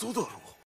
苏道荣，